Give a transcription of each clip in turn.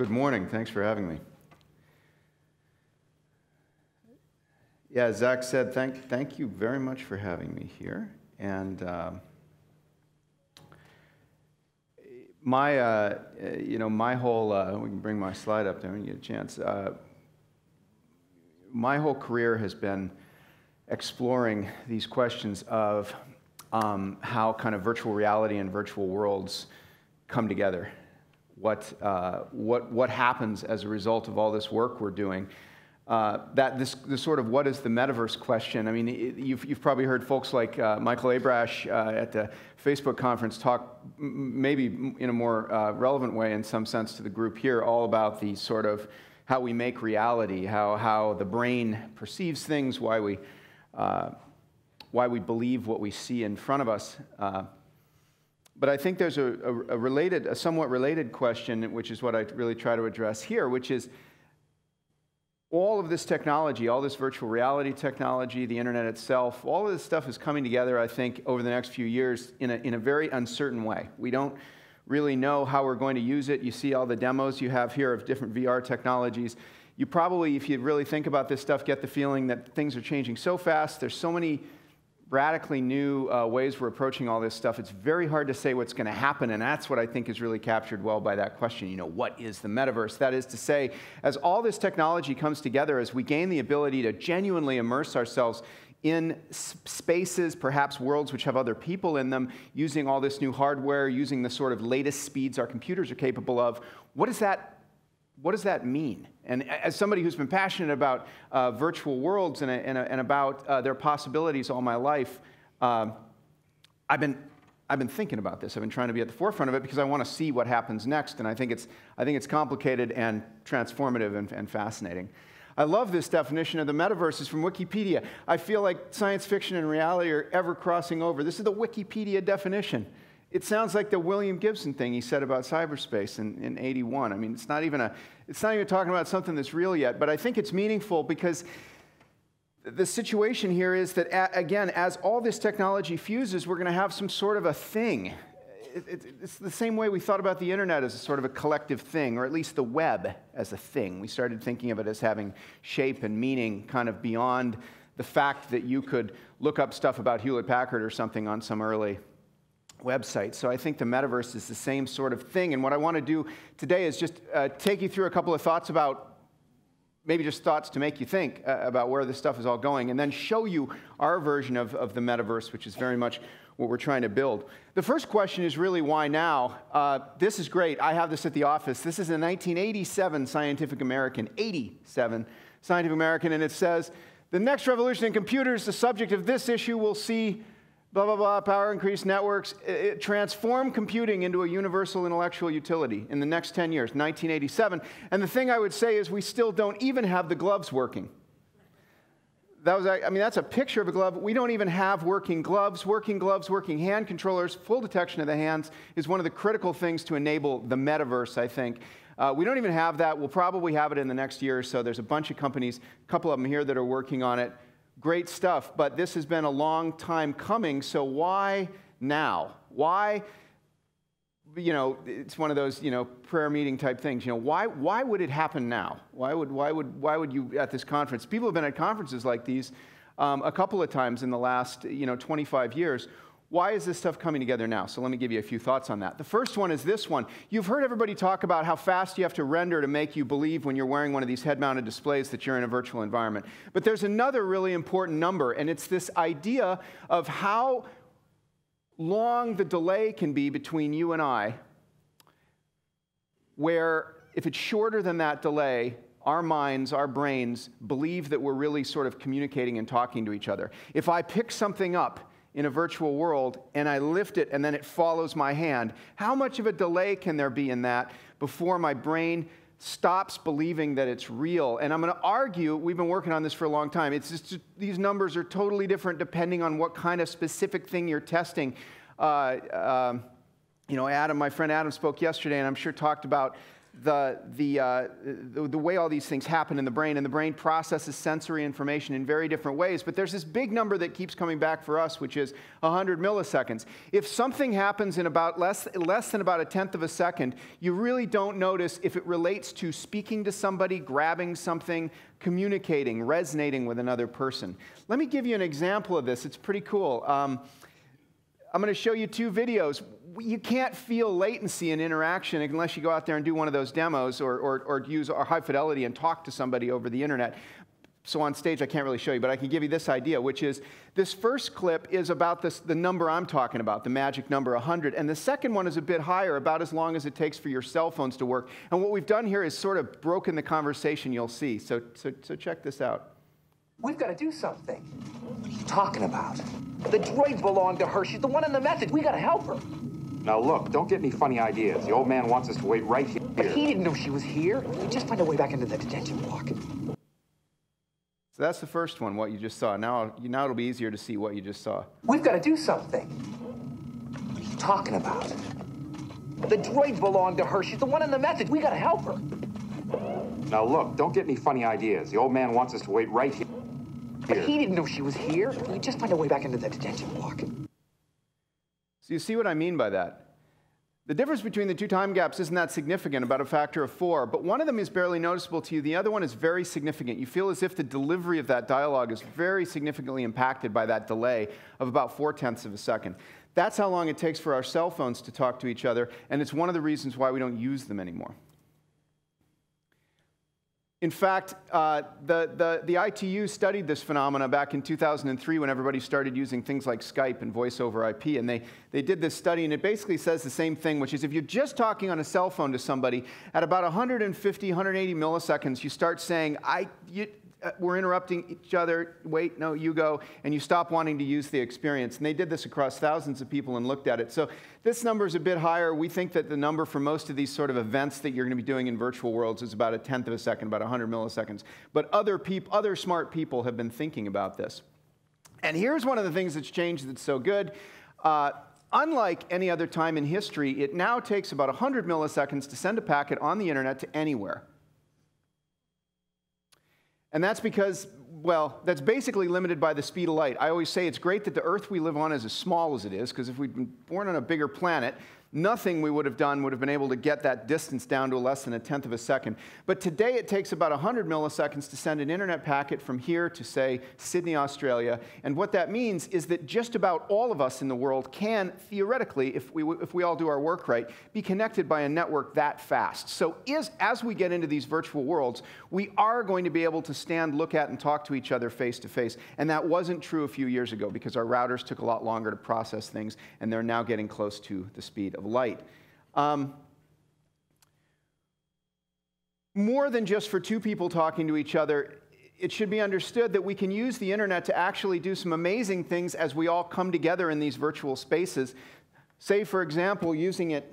Good morning. Thanks for having me. Yeah, Zach said, thank, thank you very much for having me here. And uh, my, uh, you know, my whole, uh, we can bring my slide up there when you get a chance. Uh, my whole career has been exploring these questions of um, how kind of virtual reality and virtual worlds come together. What, uh, what, what happens as a result of all this work we're doing. Uh, that this, this sort of what is the metaverse question. I mean, it, you've, you've probably heard folks like uh, Michael Abrash uh, at the Facebook conference talk, maybe in a more uh, relevant way, in some sense, to the group here, all about the sort of how we make reality, how, how the brain perceives things, why we, uh, why we believe what we see in front of us. But I think there's a, a, a related, a somewhat related question, which is what I really try to address here, which is all of this technology, all this virtual reality technology, the internet itself, all of this stuff is coming together, I think, over the next few years in a, in a very uncertain way. We don't really know how we're going to use it. You see all the demos you have here of different VR technologies. You probably, if you really think about this stuff, get the feeling that things are changing so fast. There's so many radically new uh, ways we're approaching all this stuff, it's very hard to say what's going to happen. And that's what I think is really captured well by that question. You know, what is the metaverse? That is to say, as all this technology comes together, as we gain the ability to genuinely immerse ourselves in spaces, perhaps worlds which have other people in them, using all this new hardware, using the sort of latest speeds our computers are capable of, what does that what does that mean? And as somebody who's been passionate about uh, virtual worlds and, and, and about uh, their possibilities all my life, um, I've, been, I've been thinking about this. I've been trying to be at the forefront of it because I want to see what happens next. And I think it's, I think it's complicated and transformative and, and fascinating. I love this definition of the metaverse. It's from Wikipedia. I feel like science fiction and reality are ever crossing over. This is the Wikipedia definition. It sounds like the William Gibson thing he said about cyberspace in, in 81. I mean, it's not, even a, it's not even talking about something that's real yet, but I think it's meaningful because the situation here is that, again, as all this technology fuses, we're going to have some sort of a thing. It, it, it's the same way we thought about the internet as a sort of a collective thing, or at least the web as a thing. We started thinking of it as having shape and meaning kind of beyond the fact that you could look up stuff about Hewlett Packard or something on some early website. So I think the metaverse is the same sort of thing. And what I want to do today is just uh, take you through a couple of thoughts about maybe just thoughts to make you think uh, about where this stuff is all going, and then show you our version of, of the metaverse, which is very much what we're trying to build. The first question is really why now? Uh, this is great. I have this at the office. This is a 1987 Scientific American, 87 Scientific American, and it says, the next revolution in computers, the subject of this issue will see blah, blah, blah, power increase networks, it transformed computing into a universal intellectual utility in the next 10 years, 1987. And the thing I would say is we still don't even have the gloves working. That was, I mean, that's a picture of a glove. We don't even have working gloves. Working gloves, working hand controllers, full detection of the hands is one of the critical things to enable the metaverse, I think. Uh, we don't even have that. We'll probably have it in the next year or so. There's a bunch of companies, a couple of them here that are working on it great stuff, but this has been a long time coming, so why now? Why, you know, it's one of those, you know, prayer meeting type things. You know, why, why would it happen now? Why would, why, would, why would you at this conference? People have been at conferences like these um, a couple of times in the last, you know, 25 years. Why is this stuff coming together now? So let me give you a few thoughts on that. The first one is this one. You've heard everybody talk about how fast you have to render to make you believe when you're wearing one of these head mounted displays that you're in a virtual environment. But there's another really important number, and it's this idea of how long the delay can be between you and I, where if it's shorter than that delay, our minds, our brains believe that we're really sort of communicating and talking to each other. If I pick something up, in a virtual world and I lift it and then it follows my hand, how much of a delay can there be in that before my brain stops believing that it's real? And I'm going to argue, we've been working on this for a long time. It's just these numbers are totally different depending on what kind of specific thing you're testing. Uh, um, you know, Adam, my friend Adam spoke yesterday, and I'm sure talked about the, the, uh, the, the, way all these things happen in the brain, and the brain processes sensory information in very different ways. But there's this big number that keeps coming back for us, which is 100 milliseconds. If something happens in about less, less than about a tenth of a second, you really don't notice if it relates to speaking to somebody, grabbing something, communicating, resonating with another person. Let me give you an example of this. It's pretty cool. Um, I'm going to show you two videos you can't feel latency in interaction unless you go out there and do one of those demos or, or, or use our high fidelity and talk to somebody over the internet. So on stage, I can't really show you, but I can give you this idea, which is this first clip is about this, the number I'm talking about, the magic number 100. And the second one is a bit higher, about as long as it takes for your cell phones to work. And what we've done here is sort of broken the conversation you'll see. So, so, so check this out. We've got to do something. What are you talking about? The droids belong to her. She's the one in the message. We got to help her. Now look, don't get any funny ideas. The old man wants us to wait right here. But he didn't know she was here. We just find a way back into the detention block. So that's the first one, what you just saw. Now, now it'll be easier to see what you just saw. We've got to do something. What are you talking about? The droids belong to her. She's the one in the message. We got to help her. Now look, don't get any funny ideas. The old man wants us to wait right here. But he didn't know she was here. We just find a way back into the detention block. So you see what I mean by that? The difference between the two time gaps isn't that significant, about a factor of four, but one of them is barely noticeable to you. The other one is very significant. You feel as if the delivery of that dialogue is very significantly impacted by that delay of about four tenths of a second. That's how long it takes for our cell phones to talk to each other, and it's one of the reasons why we don't use them anymore. In fact, uh, the, the, the ITU studied this phenomena back in 2003 when everybody started using things like Skype and voice over IP. And they, they did this study, and it basically says the same thing, which is if you're just talking on a cell phone to somebody, at about 150, 180 milliseconds, you start saying, I, you, uh, we're interrupting each other. Wait, no, you go. And you stop wanting to use the experience. And they did this across thousands of people and looked at it. So this number is a bit higher. We think that the number for most of these sort of events that you're going to be doing in virtual worlds is about a tenth of a second, about 100 milliseconds. But other, peop- other smart people have been thinking about this. And here's one of the things that's changed that's so good. Uh, unlike any other time in history, it now takes about 100 milliseconds to send a packet on the internet to anywhere. And that's because, well, that's basically limited by the speed of light. I always say it's great that the Earth we live on is as small as it is, because if we'd been born on a bigger planet, nothing we would have done would have been able to get that distance down to less than a tenth of a second. But today it takes about 100 milliseconds to send an internet packet from here to, say, Sydney, Australia. And what that means is that just about all of us in the world can, theoretically, if we, if we all do our work right, be connected by a network that fast. So is, as we get into these virtual worlds, we are going to be able to stand, look at, and talk to each other face to face. And that wasn't true a few years ago because our routers took a lot longer to process things, and they're now getting close to the speed of light. Um, more than just for two people talking to each other, it should be understood that we can use the internet to actually do some amazing things as we all come together in these virtual spaces. Say, for example, using it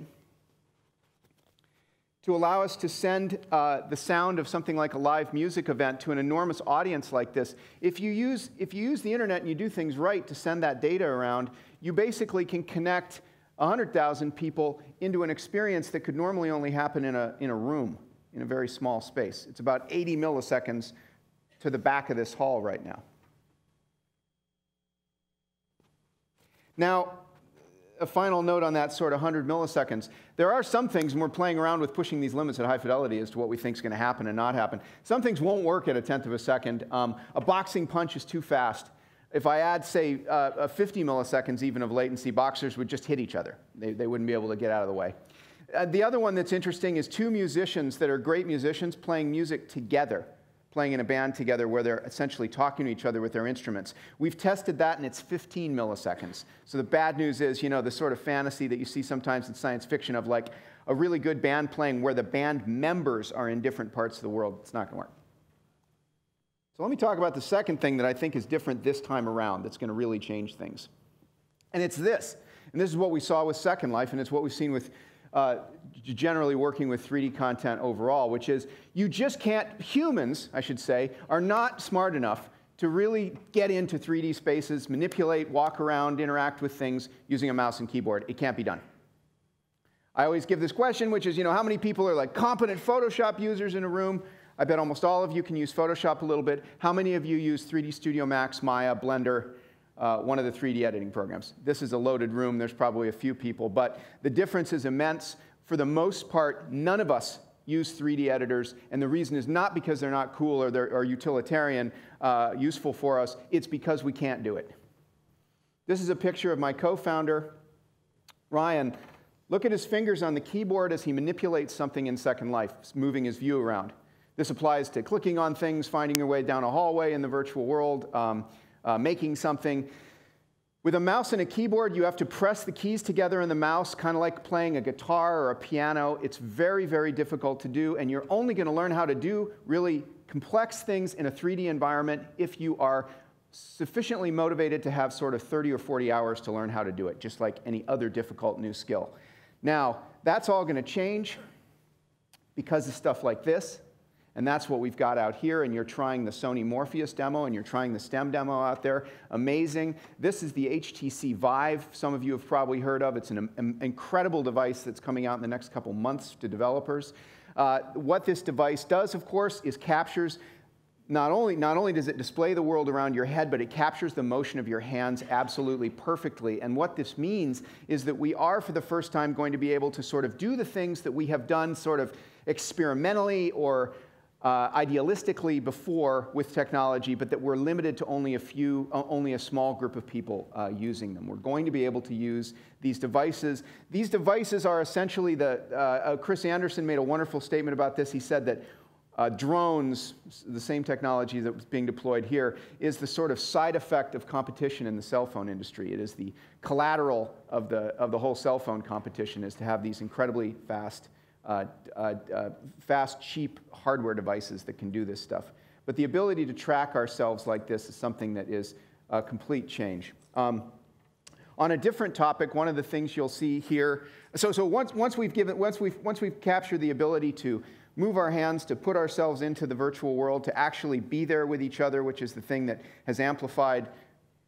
to allow us to send uh, the sound of something like a live music event to an enormous audience like this. If you, use, if you use the internet and you do things right to send that data around, you basically can connect 100,000 people into an experience that could normally only happen in a, in a room, in a very small space. It's about 80 milliseconds to the back of this hall right now. Now, a final note on that sort of 100 milliseconds. There are some things, and we're playing around with pushing these limits at high fidelity as to what we think is going to happen and not happen. Some things won't work at a tenth of a second. Um, a boxing punch is too fast. If I add, say, uh, 50 milliseconds even of latency, boxers would just hit each other. They, they wouldn't be able to get out of the way. Uh, the other one that's interesting is two musicians that are great musicians playing music together, playing in a band together where they're essentially talking to each other with their instruments. We've tested that and it's 15 milliseconds. So the bad news is, you know, the sort of fantasy that you see sometimes in science fiction of like a really good band playing where the band members are in different parts of the world, it's not going to work. So let me talk about the second thing that I think is different this time around that's going to really change things. And it's this. And this is what we saw with Second Life, and it's what we've seen with uh, generally working with 3D content overall, which is you just can't, humans, I should say, are not smart enough to really get into 3D spaces, manipulate, walk around, interact with things using a mouse and keyboard. It can't be done. I always give this question, which is, you know, how many people are like competent Photoshop users in a room? I bet almost all of you can use Photoshop a little bit. How many of you use 3D Studio Max, Maya, Blender, uh, one of the 3D editing programs? This is a loaded room. There's probably a few people, but the difference is immense. For the most part, none of us use 3D editors, and the reason is not because they're not cool or they're or utilitarian, uh, useful for us. It's because we can't do it. This is a picture of my co-founder, Ryan. Look at his fingers on the keyboard as he manipulates something in Second Life, moving his view around. This applies to clicking on things, finding your way down a hallway in the virtual world, um, uh, making something. With a mouse and a keyboard, you have to press the keys together in the mouse, kind of like playing a guitar or a piano. It's very, very difficult to do, and you're only going to learn how to do really complex things in a 3D environment if you are sufficiently motivated to have sort of 30 or 40 hours to learn how to do it, just like any other difficult new skill. Now, that's all going to change because of stuff like this. And that's what we've got out here. And you're trying the Sony Morpheus demo and you're trying the STEM demo out there. Amazing. This is the HTC Vive, some of you have probably heard of. It's an, incredible device that's coming out in the next couple months to developers. Uh, what this device does, of course, is captures not only, not only does it display the world around your head, but it captures the motion of your hands absolutely perfectly. And what this means is that we are, for the first time, going to be able to sort of do the things that we have done sort of experimentally or uh, idealistically before with technology, but that we're limited to only a few, only a small group of people uh, using them. We're going to be able to use these devices. These devices are essentially the, uh, uh, Chris Anderson made a wonderful statement about this. He said that uh, drones, the same technology that was being deployed here, is the sort of side effect of competition in the cell phone industry. It is the collateral of the, of the whole cell phone competition is to have these incredibly fast uh, uh, uh, fast, cheap hardware devices that can do this stuff. But the ability to track ourselves like this is something that is a complete change. Um, on a different topic, one of the things you'll see here, so, so once, once, we've given, once, we've, once we've captured the ability to move our hands, to put ourselves into the virtual world, to actually be there with each other, which is the thing that has amplified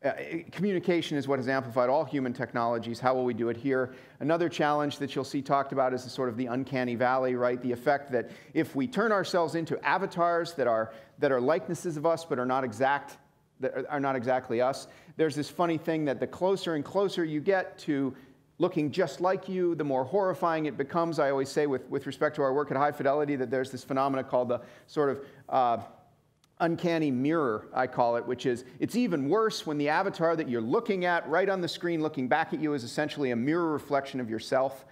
uh, communication is what has amplified all human technologies. How will we do it here? Another challenge that you'll see talked about is the sort of the uncanny valley, right? The effect that if we turn ourselves into avatars that are, that are likenesses of us but are not exact, that are not exactly us, there's this funny thing that the closer and closer you get to looking just like you, the more horrifying it becomes. I always say with, with respect to our work at High Fidelity that there's this phenomena called the sort of uh, uncanny mirror, I call it, which is it's even worse when the avatar that you're looking at right on the screen, looking back at you, is essentially a mirror reflection of yourself.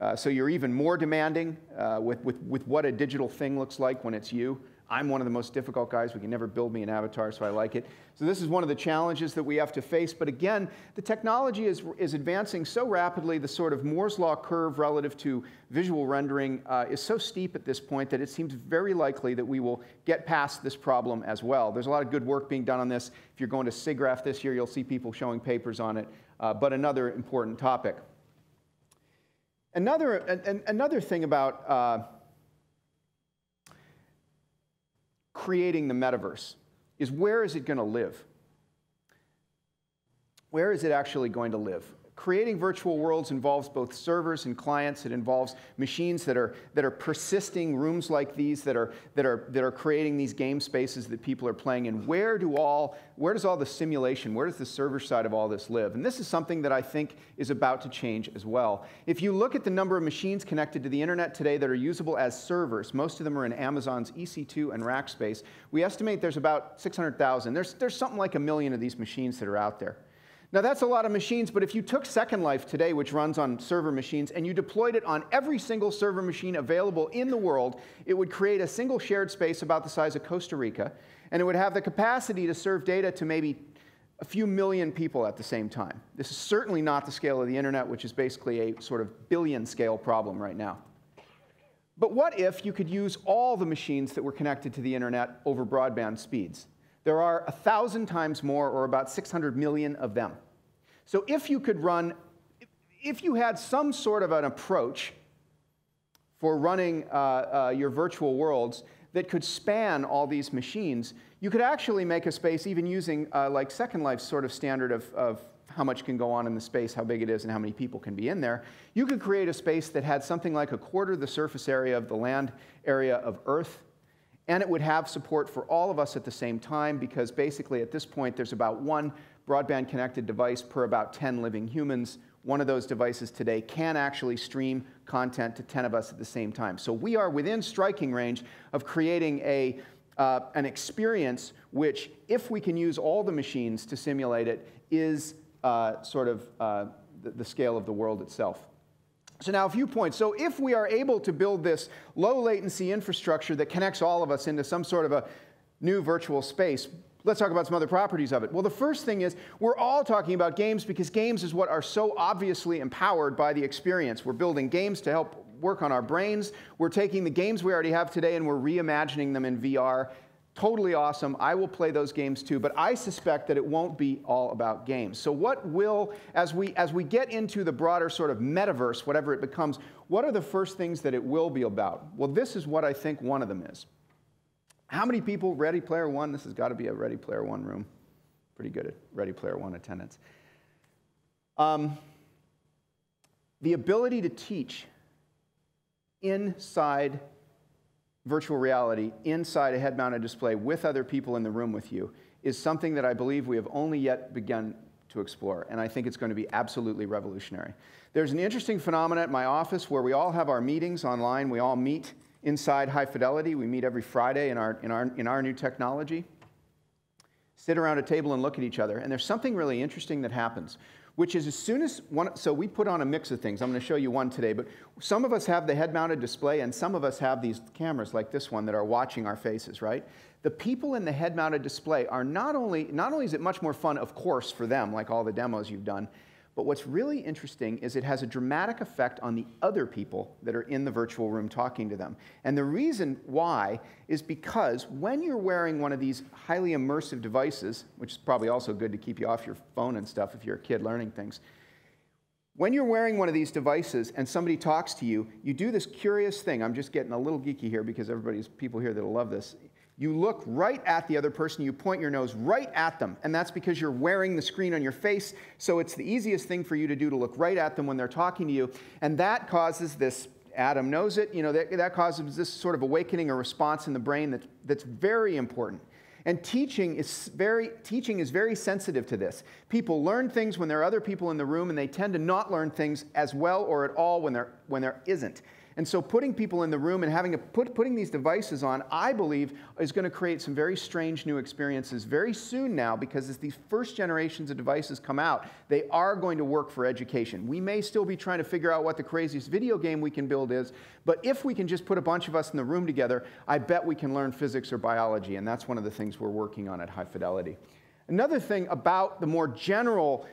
Uh, so you're even more demanding uh, with, with, with what a digital thing looks like when it's you. I'm one of the most difficult guys. We can never build me an avatar, so I like it. So this is one of the challenges that we have to face. But again, the technology is, is advancing so rapidly, the sort of Moore's Law curve relative to visual rendering uh, is so steep at this point that it seems very likely that we will get past this problem as well. There's a lot of good work being done on this. If you're going to SIGGRAPH this year, you'll see people showing papers on it. Uh, but another important topic. Another, an, another thing about uh, creating the metaverse is where is it going to live? Where is it actually going to live? Creating virtual worlds involves both servers and clients. It involves machines that are, that are persisting, rooms like these that are, that, are, that are creating these game spaces that people are playing in. Where, do all, where does all the simulation, where does the server side of all this live? And this is something that I think is about to change as well. If you look at the number of machines connected to the internet today that are usable as servers, most of them are in Amazon's EC2 and Rackspace, we estimate there's about 600,000. There's, there's something like a million of these machines that are out there. Now, that's a lot of machines, but if you took Second Life today, which runs on server machines, and you deployed it on every single server machine available in the world, it would create a single shared space about the size of Costa Rica, and it would have the capacity to serve data to maybe a few million people at the same time. This is certainly not the scale of the internet, which is basically a sort of billion scale problem right now. But what if you could use all the machines that were connected to the internet over broadband speeds? There are a thousand times more, or about 600 million of them. So if you could run, if you had some sort of an approach for running uh, uh, your virtual worlds that could span all these machines, You could actually make a space even using uh, like Second Life's sort of standard of, of how much can go on in the space, how big it is, and how many people can be in there. You could create a space that had something like a quarter the surface area of the land area of Earth, and it would have support for all of us at the same time because basically at this point there's about one broadband connected device per about 10 living humans. One of those devices today can actually stream content to 10 of us at the same time. So we are within striking range of creating a, uh, an experience which, if we can use all the machines to simulate it, is uh, sort of uh, the, the scale of the world itself. So now a few points. So if we are able to build this low latency infrastructure that connects all of us into some sort of a new virtual space, let's talk about some other properties of it. Well, the first thing is we're all talking about games because games is what are so obviously empowered by the experience. We're building games to help work on our brains. We're taking the games we already have today and we're reimagining them in VR totally awesome. I will play those games too, but I suspect that it won't be all about games. So what will, as we, as we get into the broader sort of metaverse, whatever it becomes, what are the first things that it will be about? Well, this is what I think one of them is. How many people, Ready Player One, this has got to be a Ready Player One room. Pretty good at Ready Player One attendance. Um, the ability to teach inside virtual reality inside a head mounted display with other people in the room with you is something that I believe we have only yet begun to explore, and I think it's going to be absolutely revolutionary. There's an interesting phenomenon at my office where we all have our meetings online. We all meet inside high fidelity. We meet every Friday in our, in our, in our new technology, sit around a table and look at each other. And there's something really interesting that happens which is as soon as one, so we put on a mix of things. I'm going to show you one today, but some of us have the head mounted display and some of us have these cameras like this one that are watching our faces, right? The people in the head mounted display are not only, not only is it much more fun, of course, for them, like all the demos you've done, but what's really interesting is it has a dramatic effect on the other people that are in the virtual room talking to them. And the reason why is because when you're wearing one of these highly immersive devices, which is probably also good to keep you off your phone and stuff if you're a kid learning things, when you're wearing one of these devices and somebody talks to you, you do this curious thing. I'm just getting a little geeky here because everybody's people here that'll love this. You look right at the other person, you point your nose right at them, and that's because you're wearing the screen on your face, so it's the easiest thing for you to do to look right at them when they're talking to you, and that causes this Adam knows it, you know, that, that causes this sort of awakening or response in the brain that, that's very important. And teaching is very teaching is very sensitive to this. People learn things when there are other people in the room, and they tend to not learn things as well or at all when there, when there isn't. And so putting people in the room and having to put, putting these devices on, I believe, is going to create some very strange new experiences very soon now because as these first generations of devices come out, they are going to work for education. We may still be trying to figure out what the craziest video game we can build is, but if we can just put a bunch of us in the room together, I bet we can learn physics or biology, and that's one of the things we're working on at High Fidelity. Another thing about the more general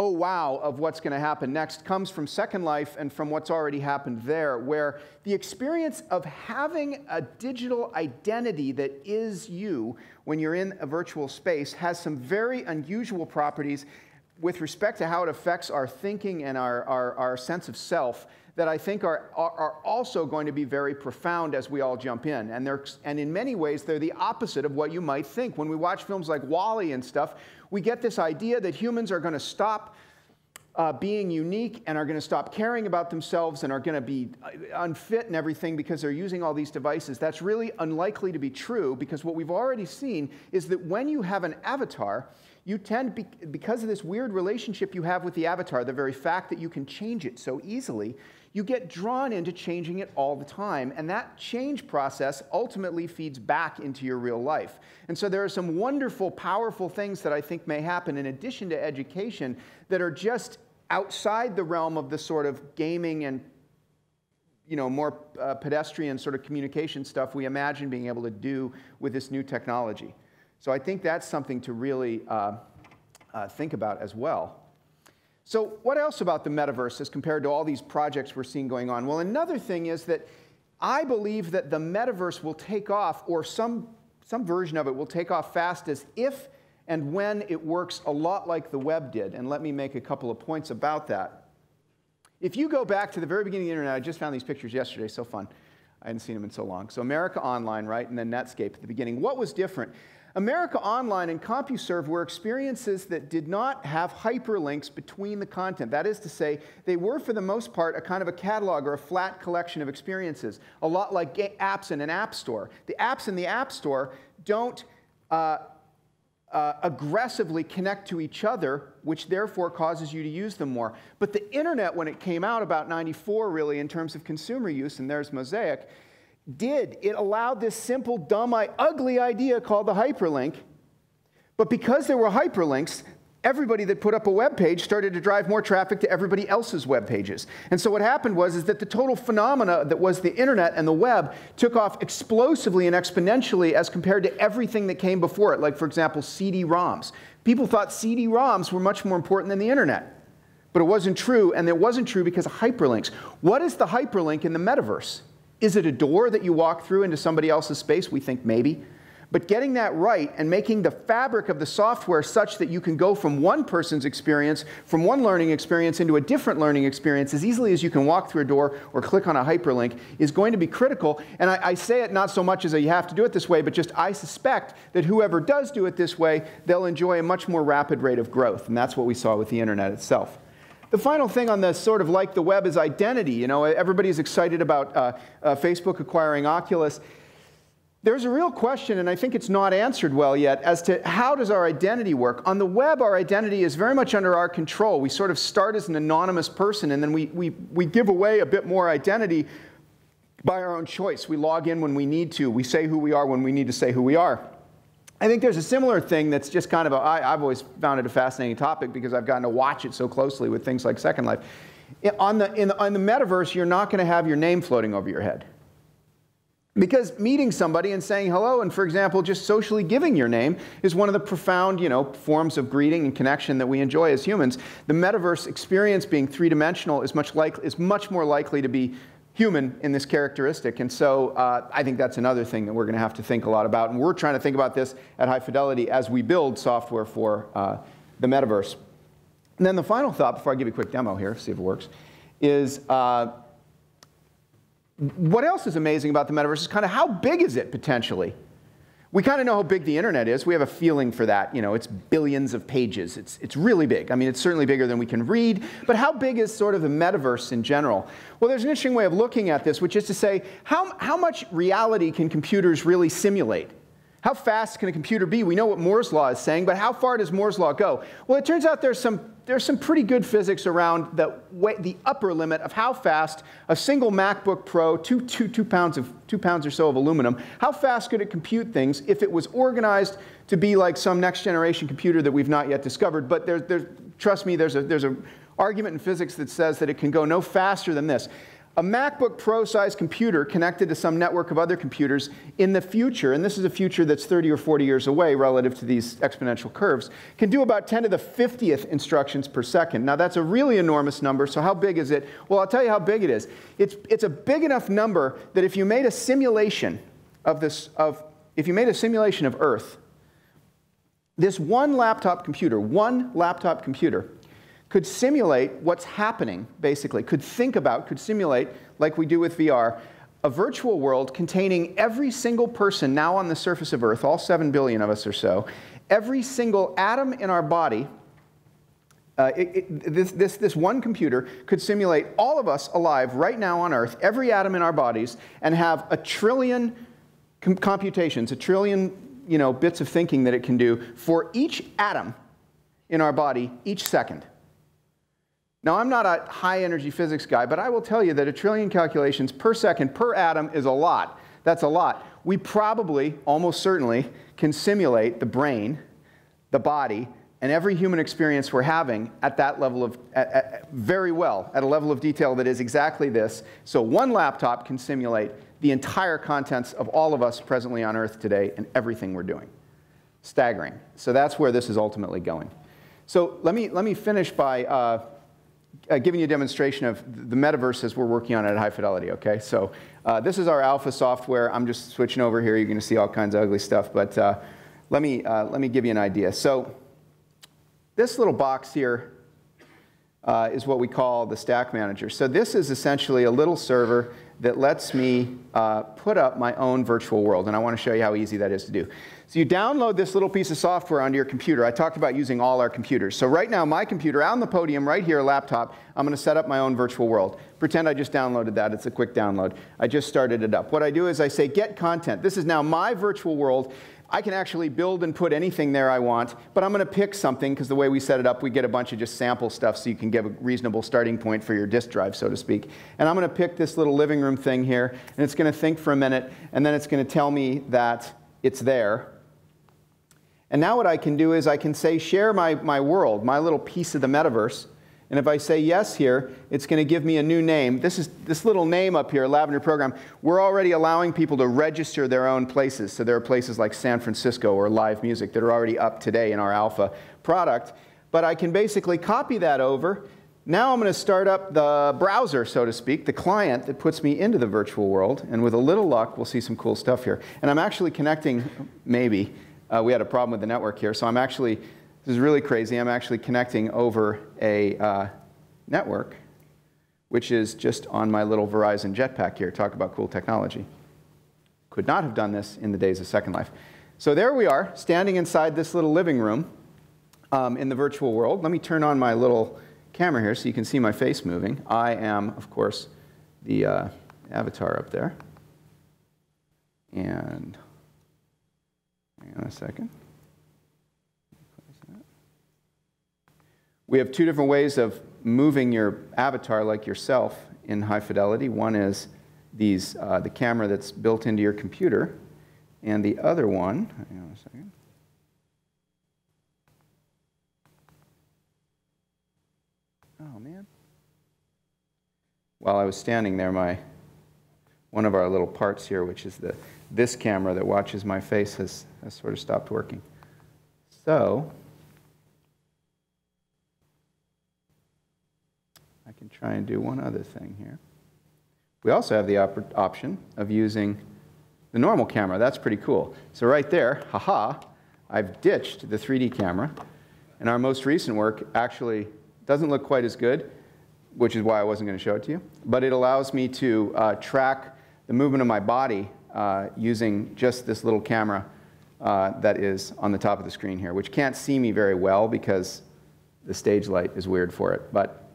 oh wow of what's going to happen next comes from Second Life and from what's already happened there, where the experience of having a digital identity that is you when you're in a virtual space has some very unusual properties with respect to how it affects our thinking and our, our, our sense of self that I think are, are, are, also going to be very profound as we all jump in. And, they're, and in many ways, they're the opposite of what you might think. When we watch films like WALL-E and stuff, we get this idea that humans are going to stop uh, being unique and are going to stop caring about themselves and are going to be uh, unfit and everything because they're using all these devices. That's really unlikely to be true because what we've already seen is that when you have an avatar, you tend, because of this weird relationship you have with the avatar, the very fact that you can change it so easily, you get drawn into changing it all the time. And that change process ultimately feeds back into your real life. And so there are some wonderful, powerful things that I think may happen in addition to education that are just outside the realm of the sort of gaming and you know, more uh, pedestrian sort of communication stuff we imagine being able to do with this new technology. So I think that's something to really uh, uh, think about as well. So, what else about the metaverse as compared to all these projects we're seeing going on? Well, another thing is that I believe that the metaverse will take off, or some, some version of it will take off fastest if and when it works a lot like the web did. And let me make a couple of points about that. If you go back to the very beginning of the internet, I just found these pictures yesterday, so fun. I hadn't seen them in so long. So America Online, right, and then Netscape at the beginning. What was different? America Online and CompuServe were experiences that did not have hyperlinks between the content. That is to say, they were for the most part a kind of a catalog or a flat collection of experiences, a lot like apps in an app store. The apps in the app store don't uh, uh, aggressively connect to each other, which therefore causes you to use them more. But the internet, when it came out about 94, really, in terms of consumer use, and there's Mosaic, did. It allowed this simple, dumb, ugly idea called the hyperlink. But because there were hyperlinks, everybody that put up a web page started to drive more traffic to everybody else's web pages. And so what happened was is that the total phenomena that was the internet and the web took off explosively and exponentially as compared to everything that came before it, like for example CD-ROMs. People thought CD-ROMs were much more important than the internet. But it wasn't true, and it wasn't true because of hyperlinks. What is the hyperlink in the metaverse? Is it a door that you walk through into somebody else's space? We think maybe. But getting that right and making the fabric of the software such that you can go from one person's experience, from one learning experience into a different learning experience as easily as you can walk through a door or click on a hyperlink is going to be critical. And I, I say it not so much as a you have to do it this way, but just I suspect that whoever does do it this way, they'll enjoy a much more rapid rate of growth. And that's what we saw with the internet itself. The final thing on this sort of like the web is identity. You know, everybody's excited about uh, uh, Facebook acquiring Oculus. There's a real question, and I think it's not answered well yet, as to how does our identity work? On the web, our identity is very much under our control. We sort of start as an anonymous person, and then we, we, we give away a bit more identity by our own choice. We log in when we need to. We say who we are when we need to say who we are. I think there's a similar thing that's just kind of a, I, I've always found it a fascinating topic because I've gotten to watch it so closely with things like Second Life. On the, in the, on the metaverse, you're not going to have your name floating over your head. Because meeting somebody and saying hello, and for example, just socially giving your name is one of the profound, you know, forms of greeting and connection that we enjoy as humans. The metaverse experience being three-dimensional is much, like, is much more likely to be human in this characteristic. And so uh, I think that's another thing that we're going to have to think a lot about. And we're trying to think about this at high fidelity as we build software for uh, the metaverse. And then the final thought, before I give you a quick demo here, see if it works, is uh, what else is amazing about the metaverse is kind of how big is it potentially? We kind of know how big the internet is. We have a feeling for that. You know, it's billions of pages. It's, it's really big. I mean, it's certainly bigger than we can read. But how big is sort of the metaverse in general? Well, there's an interesting way of looking at this, which is to say, how, how much reality can computers really simulate? How fast can a computer be? We know what Moore's law is saying, but how far does Moore's law go? Well, it turns out there's some, there's some pretty good physics around the, way, the upper limit of how fast a single MacBook Pro, two, two, two, pounds of, two pounds or so of aluminum, how fast could it compute things if it was organized to be like some next generation computer that we've not yet discovered? But there's, there's, trust me, there's a, there's a argument in physics that says that it can go no faster than this a MacBook Pro sized computer connected to some network of other computers in the future, and this is a future that's 30 or 40 years away relative to these exponential curves, can do about 10 to the 50th instructions per second. Now, that's a really enormous number, so how big is it? Well, I'll tell you how big it is. It's, it's a big enough number that if you made a simulation of this, of, if you made a simulation of Earth, this one laptop computer, one laptop computer, could simulate what's happening, basically, could think about, could simulate, like we do with VR, a virtual world containing every single person now on the surface of Earth, all 7 billion of us or so, every single atom in our body. Uh, it, it, this, this, this one computer could simulate all of us alive right now on Earth, every atom in our bodies, and have a trillion com computations, a trillion you know, bits of thinking that it can do for each atom in our body each second. Now, I'm not a high energy physics guy, but I will tell you that a trillion calculations per second per atom is a lot. That's a lot. We probably, almost certainly, can simulate the brain, the body, and every human experience we're having at that level of, at, at, very well, at a level of detail that is exactly this. So one laptop can simulate the entire contents of all of us presently on Earth today and everything we're doing. Staggering. So that's where this is ultimately going. So let me, let me finish by uh, uh, giving you a demonstration of the metaverse as we're working on at high fidelity, okay? So uh, this is our alpha software. I'm just switching over here. You're going to see all kinds of ugly stuff, but uh, let, me, uh, let me give you an idea. So this little box here uh, is what we call the stack manager. So this is essentially a little server that lets me uh, put up my own virtual world. And I want to show you how easy that is to do. So you download this little piece of software onto your computer. I talked about using all our computers. So right now, my computer out on the podium right here, laptop, I'm going to set up my own virtual world. Pretend I just downloaded that. It's a quick download. I just started it up. What I do is I say get content. This is now my virtual world. I can actually build and put anything there I want, but I'm going to pick something because the way we set it up, we get a bunch of just sample stuff so you can get a reasonable starting point for your disk drive, so to speak. And I'm going to pick this little living room thing here, and it's going to think for a minute, and then it's going to tell me that it's there. And now what I can do is I can say, share my, my world, my little piece of the metaverse. And if I say yes here, it's going to give me a new name. This is this little name up here, Lavender Program. We're already allowing people to register their own places. So there are places like San Francisco or Live Music that are already up today in our alpha product. But I can basically copy that over. Now I'm going to start up the browser, so to speak, the client that puts me into the virtual world. And with a little luck, we'll see some cool stuff here. And I'm actually connecting, maybe, uh, we had a problem with the network here. So I'm actually, this is really crazy, I'm actually connecting over a uh, network, which is just on my little Verizon jetpack here. Talk about cool technology. Could not have done this in the days of Second Life. So there we are, standing inside this little living room um, in the virtual world. Let me turn on my little camera here so you can see my face moving. I am, of course, the uh, avatar up there. And Hang on a second. We have two different ways of moving your avatar like yourself in high fidelity. One is these, uh, the camera that's built into your computer, and the other one, hang on a second. Oh man. While I was standing there, my one of our little parts here, which is the this camera that watches my face has, has sort of stopped working. So I can try and do one other thing here. We also have the op option of using the normal camera. That's pretty cool. So right there, haha, I've ditched the 3D camera. And our most recent work actually doesn't look quite as good, which is why I wasn't going to show it to you. But it allows me to uh, track the movement of my body uh, using just this little camera uh, that is on the top of the screen here, which can't see me very well because the stage light is weird for it. But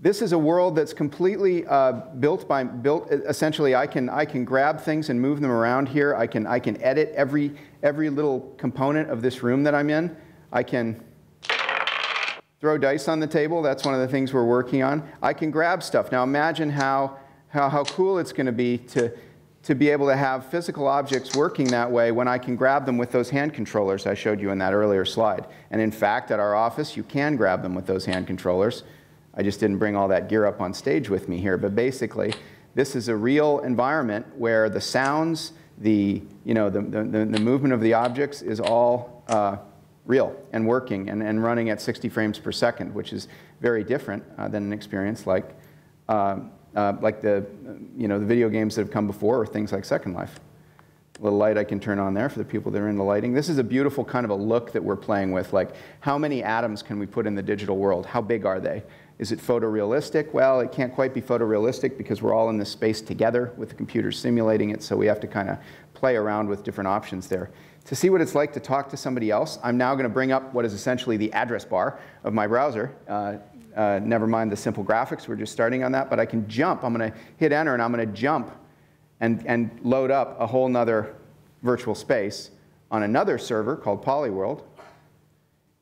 this is a world that's completely uh, built by built. Essentially, I can I can grab things and move them around here. I can I can edit every every little component of this room that I'm in. I can throw dice on the table. That's one of the things we're working on. I can grab stuff. Now imagine how how, how cool it's going to be to to be able to have physical objects working that way when I can grab them with those hand controllers I showed you in that earlier slide. And in fact, at our office, you can grab them with those hand controllers. I just didn't bring all that gear up on stage with me here, but basically, this is a real environment where the sounds, the, you know, the, the, the movement of the objects is all uh, real and working and, and running at 60 frames per second, which is very different uh, than an experience like um, uh, like the, you know, the video games that have come before or things like Second Life. A little light I can turn on there for the people that are into lighting. This is a beautiful kind of a look that we're playing with. Like, how many atoms can we put in the digital world? How big are they? Is it photorealistic? Well, it can't quite be photorealistic because we're all in this space together with the computer simulating it, so we have to kind of play around with different options there. To see what it's like to talk to somebody else, I'm now going to bring up what is essentially the address bar of my browser. Uh, uh, never mind the simple graphics, we're just starting on that, but I can jump. I'm going to hit enter and I'm going to jump and, and load up a whole nother virtual space on another server called Polyworld.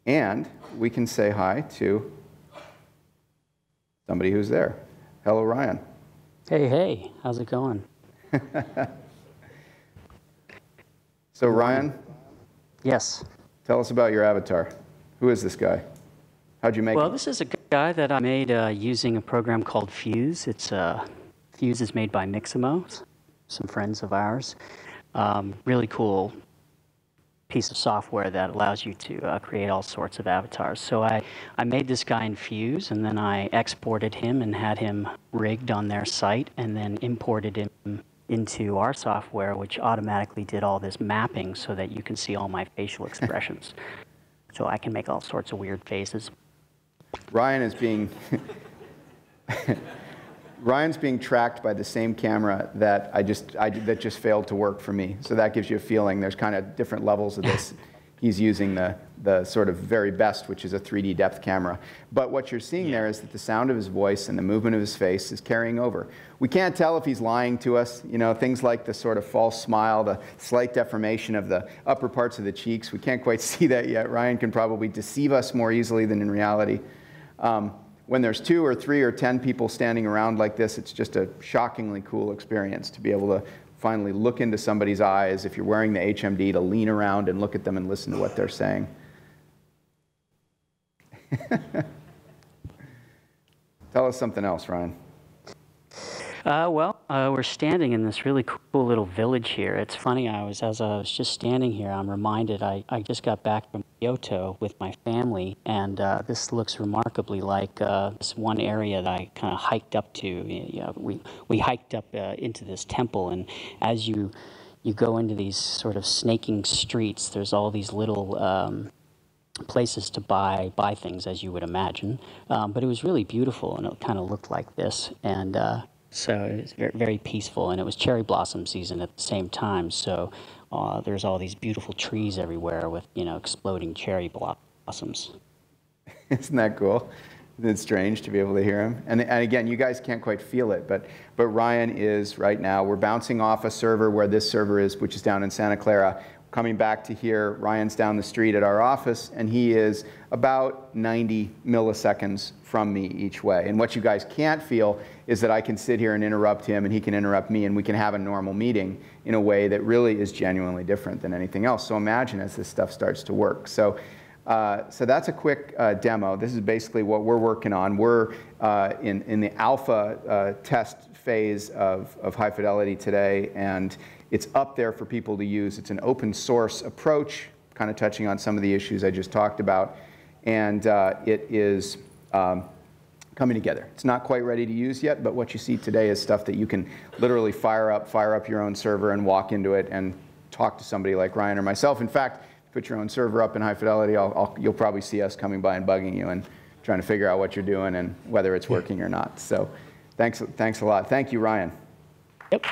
And we can say hi to somebody who's there. Hello, Ryan. Hey, hey, how's it going? so, Ryan? Yes. Tell us about your avatar. Who is this guy? How'd you make well, it? Well, this is a guy that I made uh, using a program called Fuse. It's uh, Fuse is made by Mixamo, some friends of ours. Um, really cool piece of software that allows you to uh, create all sorts of avatars. So I, I made this guy in Fuse, and then I exported him and had him rigged on their site, and then imported him into our software, which automatically did all this mapping so that you can see all my facial expressions. so I can make all sorts of weird faces. Ryan is being Ryan's being tracked by the same camera that I just, I, that just failed to work for me. So that gives you a feeling. There's kind of different levels of this. He's using the, the sort of very best, which is a 3D depth camera. But what you're seeing there is that the sound of his voice and the movement of his face is carrying over. We can't tell if he's lying to us. You know, things like the sort of false smile, the slight deformation of the upper parts of the cheeks. We can't quite see that yet. Ryan can probably deceive us more easily than in reality. Um, when there's two or three or 10 people standing around like this, it's just a shockingly cool experience to be able to finally look into somebody's eyes. If you're wearing the HMD, to lean around and look at them and listen to what they're saying. Tell us something else, Ryan. Uh, well, uh, we're standing in this really cool little village here. It's funny, I was as I was just standing here, I'm reminded I, I just got back from Kyoto with my family, and uh, this looks remarkably like uh, this one area that I kind of hiked up to. You know, we we hiked up uh, into this temple, and as you you go into these sort of snaking streets, there's all these little um, places to buy buy things, as you would imagine. Um, but it was really beautiful, and it kind of looked like this, and uh, so it was very, very peaceful, and it was cherry blossom season at the same time. So uh, there's all these beautiful trees everywhere with you know exploding cherry blossoms. Isn't that cool? It's strange to be able to hear him. And, and again, you guys can't quite feel it, but, but Ryan is right now. We're bouncing off a server where this server is, which is down in Santa Clara coming back to here. Ryan's down the street at our office, and he is about 90 milliseconds from me each way. And what you guys can't feel is that I can sit here and interrupt him, and he can interrupt me, and we can have a normal meeting in a way that really is genuinely different than anything else. So imagine as this stuff starts to work. So. Uh, so that's a quick uh, demo. This is basically what we're working on. We're uh, in, in the alpha uh, test phase of, of high fidelity today, and it's up there for people to use. It's an open source approach, kind of touching on some of the issues I just talked about. And uh, it is um, coming together. It's not quite ready to use yet, but what you see today is stuff that you can literally fire up, fire up your own server and walk into it and talk to somebody like Ryan or myself. In fact, put your own server up in high fidelity, I'll, I'll, you'll probably see us coming by and bugging you and trying to figure out what you're doing and whether it's working or not. So thanks, thanks a lot. Thank you, Ryan. Yep.